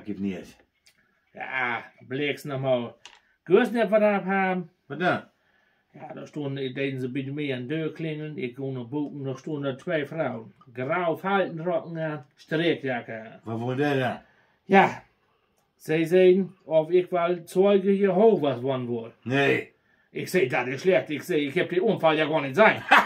Dat geeft nicht. Ja, bleek's nochmal. mal. Gehörst nicht, was abhaben. haben? da? Ja, da stunden, deden ze bij mij an de deur klingeln. ich gehe noch buchen, da stunden twee vrouwen. Grauw faltenrokken aan, streekjakken aan. Wat voor dat? Ja, sie sehen, ob ich mal Zeuge Jehovah's wollen word. Nee. Ich sehe, das ist schlecht, ich sehe, ich hab den Unfall ja gar nicht sein.